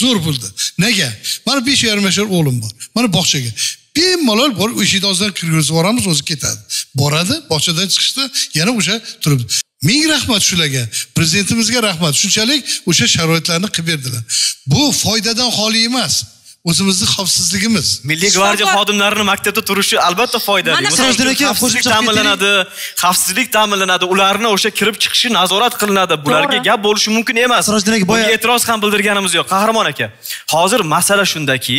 Zo'r pulda nega? Mana besh yarim yashar o'g'lim bor. Mana bog'chaga bemalol borib eshikni og'zidan kirgizib yuboramiz o'zi ketadi. Boradi bog'chadan chiqishda yana o'sha turibdi. Ming rahmat shularga. Prezidentimizga rahmat. Shunchalik o'sha sharoitlarni qilib berdilar. Bu foydadan xoli emas o'zimizni xavfsizligimiz. Milliy gvardiya xodimlarini maktabda turishi albatta foydali. Xavfsizlik ta'minlanadi xavfsizlik ta'minlanadi ularni o'sha kirib chiqishi nazorat qilinadi. Bularga gap bo'lishi mumkin emas. Sirojiddin aka, boya- e'tiroz ham bildirganimiz yo'q. Qahramon aka hozir masala shundaki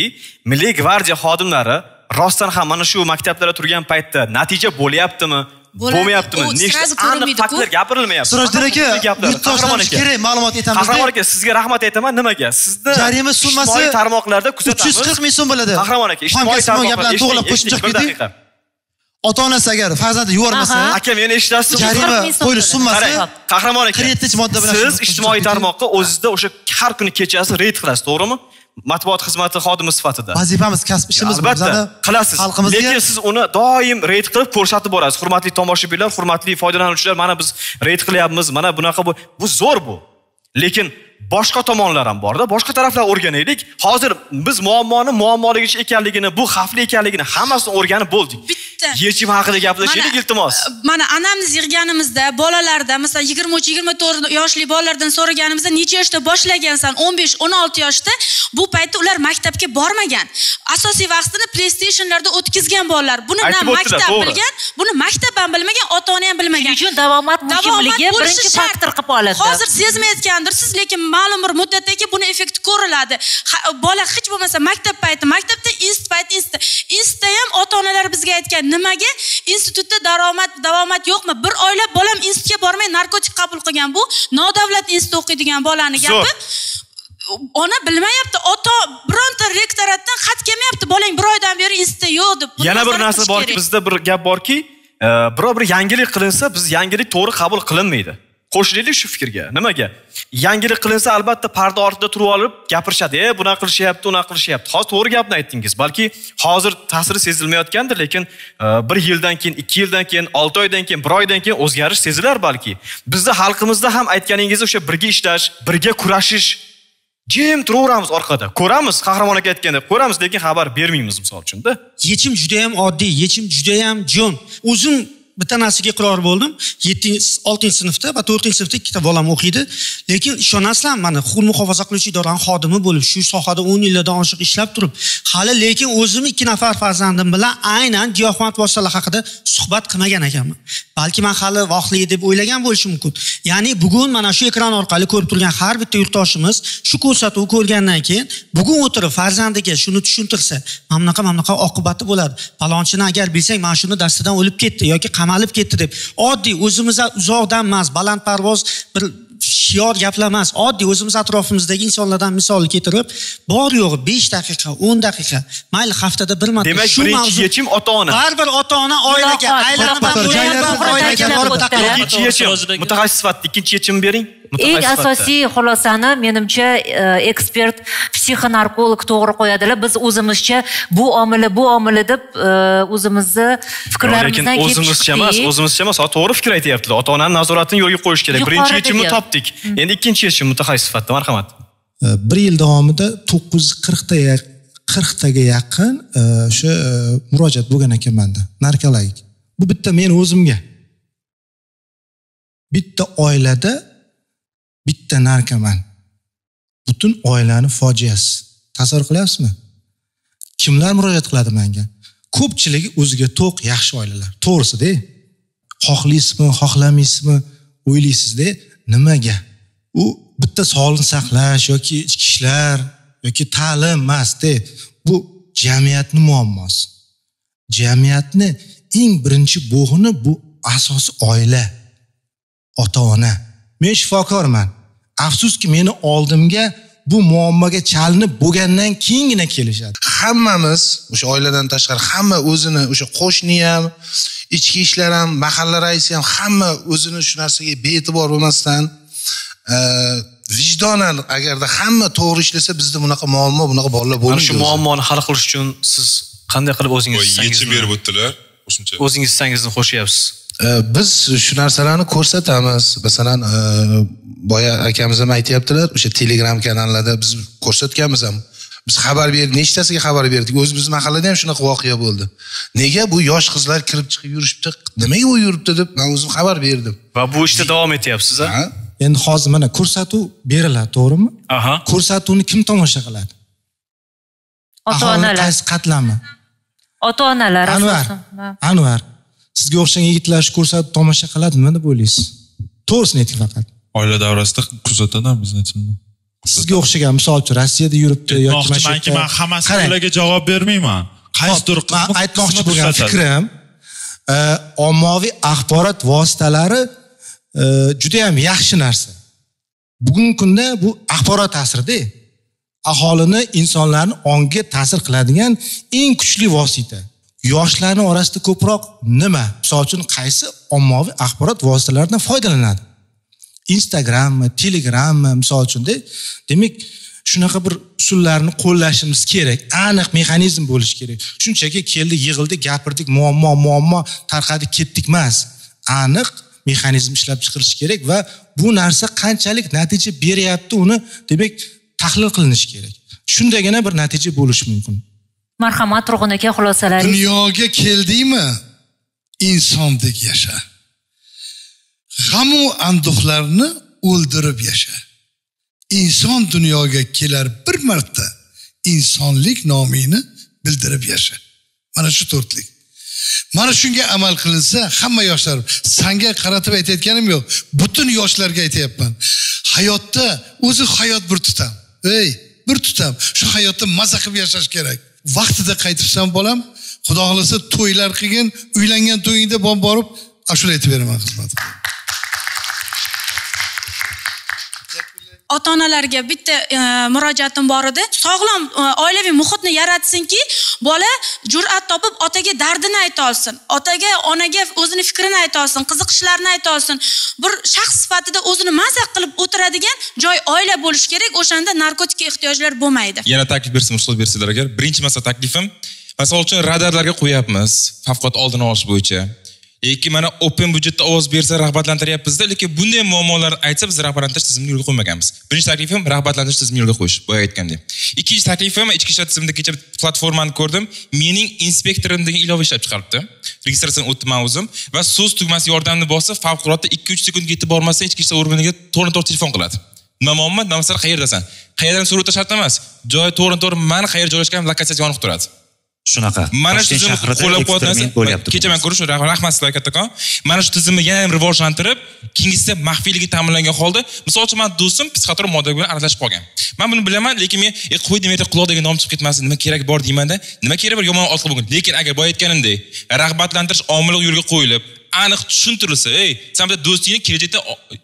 milliy gvardiya xodimlari rostdan ham mana shu maktablarda turgan paytda natija bo'lyaptimi? Bo'lmayaptimi? Nechta aniq faktlar gapirilmayapti. Sirojdir aka yurtdoshlarimiz kerak ma'lumot aytamizda qahramon aka sizga rahmat aytaman. Nimaga? Sizni jarima summasi ijtimoiy tarmoqlarda kuzatamiz. 340 ming so'm bo'ladi. Qahramon aka ijtimoiy gaplarni to'g'rilab eshiting, qo'shimcha qildik daqiqa. Ota onasi agar farzandi yubormasa aka meni eshitasizmi jarima qo'yilish summasi Qarang, qahramon aka 47 modda bilan siz ijtimoiy tarmoqqa o'zizda o'sha har kuni kechasi reyd qilasiz to'g'rimi matbuot xizmati xodimi sifatida. Vazifamiz kasb ishimiz albatta qilasiz. xalqimizga lekin siz uni doim reyd qilib ko'rsatib borasiz. Hurmatli tomoshabinlar hurmatli foydalanuvchilar mana biz reyd qilyapmiz mana bunaqa bu bu zo'r bu. Lekin boshqa tomonlar ham borda boshqa taraflar o'rganaylik. Hozir biz muammoni muammoligicha ekanligini bu xavfli ekanligini hammasini o'rganib bo'ldik. Bitta. Yechim haqida gaplashaylik iltimos. mana anamiz yig'ganimizda bolalarda masalan yigirma uch yigirma to'rt yoshli bolalardan so'raganimizda necha yoshda boshlagansan? o'n besh o'n olti yoshda. Bu paytda ular maktabga bormagan. Asosiy vaqtini playstationlarda o'tkazgan bolalar. Buni na maktab bilgan buni maktab ham bilmagan ota ona ham bilmagan. Uchun davomat muhimligi Davomat birinchi bo'lishi shart. faktor qilib olindi. hozir sezmayotgandirsiz lekin ma'lum bir muddatdan keyin buni effekti ko'riladi. Bola hech bo'lmasa maktab payti maktabda institut payti institutda institutda ham ota onalar bizga aytgan nimaga? Institutda daromad davomat yo'qmi? Bir oylab bolam institutga bormay narkotik qabul qilgan bu nodavlat institutda o'qiydigan bolani gapi. Ona bilmayapti ota bironta rektoratdan xat kelmayapti bolang bir oydan beri institutda yo'q deb. Yana bir narsa borki bizda bir gap borki e, biror bir yangilik qilinsa biz yangilik to'g'ri qabul qilinmaydi qo'shilaylik shu fikrga. Nimaga? Yangilik qilinsa albatta parda ortida turib olib gapirishadi. E bunaqa qilishyapti unaqa qilishyapti. Hozir to'g'ri gapni aytdingiz. Balki hozir ta'siri sezilmayotgandir lekin e, bir yildan keyin ikki yildan keyin olti oydan keyin bir oydan keyin o'zgarish sezilar balki. Bizni xalqimizda ham aytganingiz o'sha birga ishlash birga kurashish jim turaveramiz orqada. Ko'ramiz qahramon aka aytgandek ko'ramiz lekin xabar bermaymiz misol uchunda. Yechim judayam oddiy yechim judayam jo'n o'zim bitta narsaga iqror bo'ldim. Yettinchi oltinchi sinfda va to'rtinchi sinfda ikkita bolam o'qiydi. Lekin ishonasizlar mana huquqni muhofaza qiluvchi idorani xodimi bo'lib shu sohada o'n yillardan oshiq ishlab turib hali lekin o'zim ikki nafar farzandim bilan aynan giyohvand vositalar haqida suhbat qilmagan ekanman. Balki man hali vohli deb o'ylagan bo'lishi mumkin. Ya'ni bugun mana shu ekran orqali ko'rib turgan har bitta yurtdoshimiz shu ko'rsatuv ko'rgandan keyin bugun o'tirib farzandiga shuni tushuntirsa mana bunaqa mana bunaqa oqibati bo'ladi. Palonchini agar bilsang mana shuni dastidan o'lib ketdi yoki qamalib ketdi deb oddiy o'zimizdan uzoqdan emas balandparvoz bir shior gaplar emas oddiy o'zimiz atrofimizdagi insonlardan misol keltirib bor yo'g'i besh daqiqa o'n daqiqa mayli haftada bir marta demak shu birinchi mavzu yechim ota ona baribir ota ona oilaga aylanib muloqot. aylanib oilaga borib mutaxassis sifatida ikkinchi yechimni bering eng asosiy xulosani menimcha e, ekspert psixonarkolog to'g'ri qo'yadilar. Biz o'zimizcha bu omili bu omili deb e, o'zimizni lekin fikrlarimizdan kelib o'zimizcha emas o'zimizcha emas to'g'ri fikr aytyaptilar. Ota onani nazoratini yo'lga qo'yish kerak. Birinchi yechimni topdik endi ikkinchi yechim mutaxassis sifatida marhamat. Bir yil davomida to'qqiz yuz qirqta qirqtaga yaqin e, o'sha e, murojaat bo'lgan ekan manda narkologik bu bitta men o'zimga. Bitta oilada bitta narkoman butun oilani fojiasi. Tasavvur qilyapsizmi? Kimlar murojaat qiladi menga? Ko'pchiligi o'ziga to'q yaxshi oilalar. To'g'risida xohlaysizmi xohlamaysizmi? O'ylaysizda nimaga? U bitta sog'liqni saqlash yoki ichki ishlar yoki ta'lim emasda bu jamiyatni muammosi. Jamiyatni eng birinchi bo'g'ini bu asosi oila ota ona men shifokorman. Afsuski meni oldimga bu muammoga chalinib bo'lgandan keyingina kelishadi. Hammamiz o'sha oiladan tashqari hamma o'zini o'sha qo'shni ham ichki ishlar ham mahalla raisi ham hamma o'zini shu narsaga bee'tibor bo'lmasdan e, vijdonan agarda hamma to'g'ri ishlasa bizda bunaqa muammo bunaqa bolalar bo'lmaydi shu muammoni hal qilish uchun siz qanday qilib o'zingiz yechim berib o'tdilar qo'shimcha. o'zingiz hissangizni qo'shyapsiz biz shu narsalarni ko'rsatamiz. Masalan e, boya akamiz ham aytyaptilar o'sha telegram kanallarda biz ko'rsatganmiz ham. Biz xabar berdik nechtasiga xabar berdik. O'zimiz mahallada ham shunaqa voqea bo'ldi. Nega bu yosh qizlar kirib chiqib yurishibdi? Nimaga u yuribdi deb man o'zim xabar berdim. Va bu ishda davom etyapsiz a endi hozir mana ko'rsatuv beriladi to'g'rimi? Aha. Ko'rsatuvni kim tomosha qiladi? Ota onalar qaysi qatlami? Ota onalar anvar anvar sizga o'xshagan yigitlar shu ko'rsatuvni tomosha qiladimi deb o'ylaysiz? To'g'risini ayting faqat. Oila davrasida kuzatadi bizni aytishimda sizga o'xshagan misol uchun rossiyada yuribdi yoki aytmoqchimanki man hammasi ularga javob bermayman. Qaysidir man aytmoqchi bo'lgan fikrim e, ommaviy axborot vositalari e, judayam yaxshi narsa. Bugungi kunda bu axborot asrida aholini insonlarni ongiga ta'sir qiladigan eng kuchli vosita yoshlarni orasida ko'proq nima? Misol uchun qaysi ommaviy axborot vositalaridan foydalanadi? Instagrammi telegrammi misol uchunda demak shunaqa bir usullarni qo'llashimiz kerak. Aniq mexanizm bo'lishi kerak. Shunchaki keldik yig'ildik gapirdik muammo muammo tarqadik ketdik emas. Aniq mexanizm ishlab chiqilishi kerak va bu narsa qanchalik natija beryapti uni demak tahlil qilinishi kerak. Shundagina bir natija bo'lishi mumkin. Marhamat turg'un aka xulosalaringiz dunyoga keldingmi? Insondek yasha. G'amu anduhlarni o'ldirib yasha. Inson dunyoga kelar bir marta insonlik nomingni bildirib yasha. Mana shu to'rtlik. Mana shunga amal qilinsa hamma yoshlar sanga qaratib aytayotganim yo'q butun yoshlarga aytyapman. Hayotda o'zi hayot bir tutam. Ey bir tutam. Shu hayotda maza qilib yashash kerak. Vaqtida qaytibsan bolam xudo xohlasa to'ylar qilgin uylangan to'yingda borib ashula aytib beraman xizmat ota onalarga bitta e, murojaatim bor edi. Sog'lom e, oilaviy muhitni yaratsinki bola jur'at topib otaga dardini ayta olsin. Otaga onaga o'zini fikrini ayta olsin qiziqishlarini ayta olsin. Bir shaxs sifatida o'zini maza qilib o'tiradigan joy oila bo'lishi kerak. O'shanda narkotikka ehtiyojlar bo'lmaydi. Yana taklif bersam ruxsat bersanglar agar birinchi marta taklifim. Misol uchun radarlarga qo'yapmiz. Favqulodda oldini olish bo'yicha. Yoki mana open budjetda ovoz bersa rag'batlantiryapmizda lekin bunday muammolarni aytsa biz rag'batlantirish tizimini yo'lga qo'ymaganmiz. Birinchi taklifim rag'batlantirish tizimini yo'lga qo'yish boya aytgandek ikkinchi taklifim ichki ishlar tizimida kecha platformani ko'rdim. Mening inspektorim degan ilova ishlab chiqaribdi. Registratsiyadan o'tdim o'zim. Va so'z tugmasi yordamini bossa favqulodda ikki uch sekundga yetib bormasa ichki ishlar organiga to'g'ri to'g'ri telefon qiladi. Nima muammo? Nima masala qayerdasan? Qayerdan so'rab o'tish shart emas. Joyi to'g'ri to'g'ri mani qayerda joylashganim lokatsiyasi yonib turadi. Shunaqa. Mana shu tizimni qo'llab quvvatlasangiz kecha man ko'rish rahmat sizlarga kattakon mana shu tizimni yana ham rivojlantirib keyingisida maxfiyligi ta'minlangan holda misol uchun mani do'stim psixotrop modda bilan aralashib qolgan. Man buni bilaman lekin men e qo'ydim erta quloq degan nom chiqib ketmasin nima kerak bor deymanda nima kerak bor yomon otliq bo'lgan lekin agar boya aytganimdek rag'batlantirish omili yo'lga qo'yilib aniq tushuntirilsa ey san bitta do'stingni kelajakda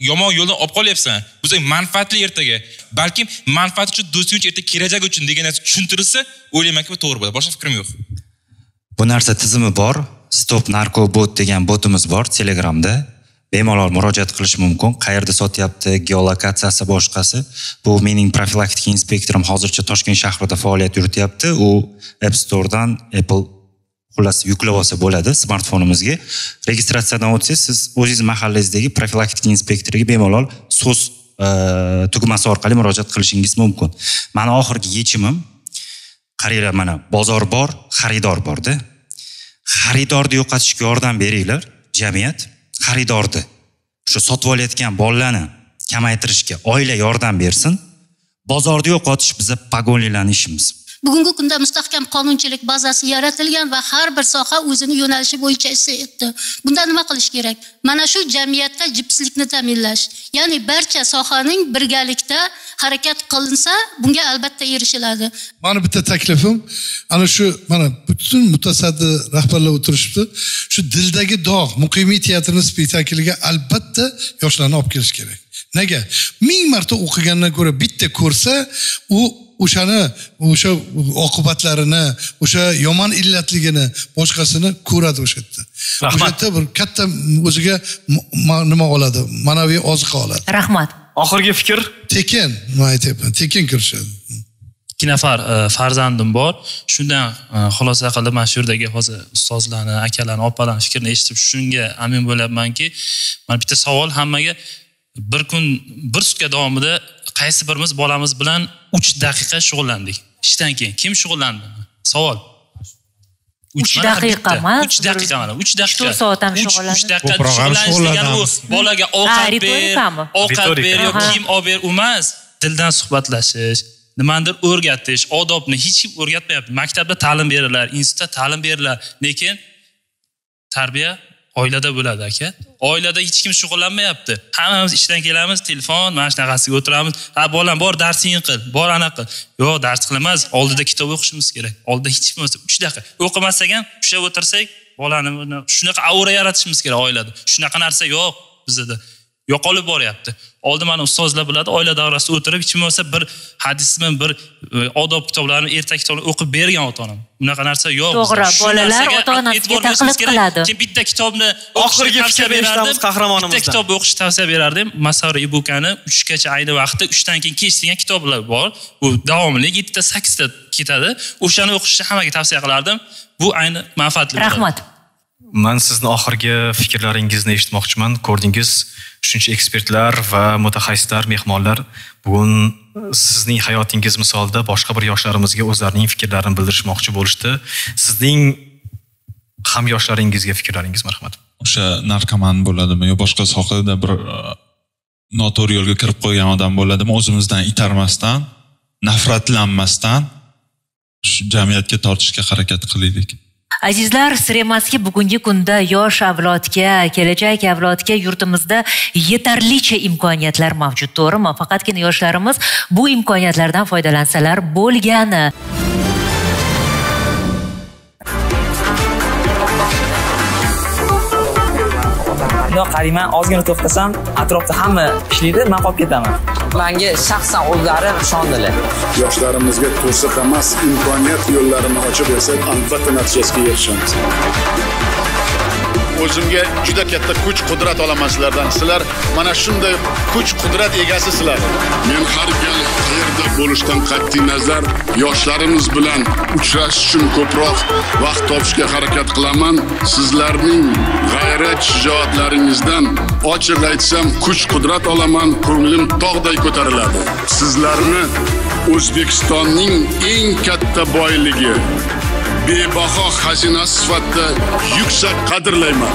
yomon yo'ldan olib qolyapsan. Bu senga manfaatli ertaga. Balkim manfaat uchun do'sting uchun erta kelajagi uchun degan narsa tushuntirilsa o'ylaymanki bu to'g'ri bo'ladi. Boshqa fikrim yo'q. Bu narsa tizimi bor. Stop narko bot degan botimiz bor telegramda. Bemalol murojaat qilish mumkin. Qayerda sotyapti? Geolokatsiyasi boshqasi. Bu mening profilaktika inspektorim hozircha toshkent shahrida faoliyat yurityapti. U app storedan apple xullas yuklab olsa bo'ladi smartfonimizga. Registratsiyadan o'tsangiz siz o'zingiz mahallangizdagi profilaktika inspektoriga bemalol so'z e, tugmasi orqali murojaat qilishingiz mumkin. Mani oxirgi yechimim. Qaranglar mana bozor bor xaridor borda. Xaridorni yo'qotishga yordam beringlar jamiyat. Xaridorni shu sotib olayotgan bolalarni kamaytirishga oila yordam bersin. Bozorni yo'qotish biza pogonlilarni ishimiz. Bugungi kunda mustahkam qonunchilik bazasi yaratilgan va har bir soha o'zini yo'nalishi bo'yicha ishlayapti bunda nima qilish kerak? Mana shu jamiyatda jipslikni ta'minlash ya'ni barcha sohaning birgalikda harakat qilinsa bunga albatta erishiladi. Mani bitta taklifim ana shu mana butun mutasaddi rahbarlar o'tirishibdi. Shu dildagi dog' muqimiy teatrini spektakliga albatta yoshlarni olib kelish kerak. Nega? Ming marta o'qigandan ko'ra bitta ko'rsa u o'shani o'sha oqibatlarini o'sha yomon illatligini boshqasini ko'radi o'sha yerda. O'sha yerda bir katta o'ziga nima oladi? Ma'naviy oziqa oladi. Rahmat. Oxirgi fikr? Tekin. Man aytyapman tekin kirishadi. Ikki nafar e, farzandim bor. Shundan e, xulosa qilib mana shu yerdagi hozir ustozlarni akalarni opalarni fikrini eshitib shunga amin bo'lyapmanki mana bitta savol hammaga bir kun bir sutka davomida qaysi birimiz bolamiz bilan uch daqiqa shug'ullandik. Ishdan keyin kim shug'ullandi? Savol. Uch daqiqa emas uch daqiqa mana uch daqiqa. to'rt soat ham shug'ullanish uch daqiqa shug'ullanish degani u bolaga ovqat ber ovqat ber yo kiyim olib ber u emas. Dildan suhbatlashish nimanidir o'rgatish odobni hech kim o'rgatmayapti. Maktabda ta'lim beriladi institutda ta'lim beriladi lekin tarbiya oilada bo'ladi aka. Oilada hech kim shug'ullanmayapti. Hammamiz ishdan kelamiz telefon mana shunaqasiga o'tiramiz. Ha bolam bor darsingni qil bor anaqa qil. Yo'q dars qilmas oldida kitob o'qishimiz kerak. Oldida hech bo'lmasa uch daqiqa. O'qimasak ham ushlab o'tirsak bolani shunaqa aura yaratishimiz kerak oilada. Shunaqa narsa yo'q bizada. Yo'qolib boryapti. Oldin mana ustozlar biladi oila davrasida o'tirib hech bo'lmasa bir hadismi bir e, odob kitoblarini ertak kitoblarini o'qib bergan ota onam bunaqa narsa yo'q to'g'ri bolalar ota onasiga taqlid qiladi. Keyin bitta kitobni oxirgi fikr eshitamiz qahramonimizdan bitta kitob o'qishni tavsiya berardim. Masari ibukani uchgacha ayni vaqtda uchdan keyin kech degan kitoblar bor. Bu davomli yettita sakkizta ketadi. O'shani o'qishni hammaga tavsiya qilardim. Bu ayni manfaatli rahmat man sizni oxirgi fikrlaringizni eshitmoqchiman. Ko'rdingiz shuncha ekspertlar va mutaxassislar mehmonlar bugun sizning hayotingiz misolida boshqa bir yoshlarimizga o'zlarining fikrlarini bildirishmoqchi bo'lishdi. Sizning hamyoshlaringizga fikrlaringiz marhamat. O'sha narkoman bo'ladimi yo boshqa sohada bir e, noto'g'ri yo'lga kirib qo'ygan odam bo'ladimi? O'zimizdan itarmasdan nafratlanmasdan shu jamiyatga tortishga harakat qilaylik azizlar sir emaski bugungi kunda yosh avlodga kelajak avlodga yurtimizda yetarlicha imkoniyatlar mavjud to'g'rimi? Faqatgina yoshlarimiz bu imkoniyatlardan foydalansalar bo'lgani. Bundoq qarayman ozgina to'xtasam atrofda hamma ishlaydi man qolib ketaman. Manga shaxsan o'zlari ishondilar. Yoshlarimizga to'siq emas imkoniyat yo'llarini ochib bersak albatta natijasiga erishamiz o'zimga juda katta kuch qudrat olaman sizlardan. Sizlar mana shunday kuch qudrat egasi sizlar. Men har gal qayerda bo'lishdan qat'iy nazar yoshlarimiz bilan uchrashish uchun ko'proq vaqt topishga harakat qilaman. Sizlarning g'ayrat shijoatlaringizdan ochiq aytsam kuch qudrat olaman ko'nglim tog'day ko'tariladi. Sizlarni o'zbekistonning eng katta boyligi bebaho xazinasi sifatida yuksak qadrlayman.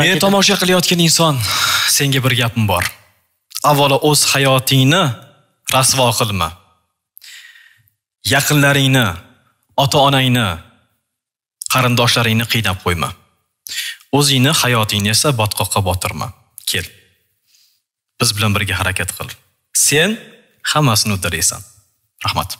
Meni tomosha qilayotgan inson senga bir gapim bor. Avvalo o'z hayotingni rasvo qilma. Yaqinlaringni ota onangni qarindoshlaringni qiynab qo'yma. O'zingni hayotingni esa botqoqqa botirma. Kel. Biz bilan birga harakat qil. Sen hammasini uddalayasan rahmat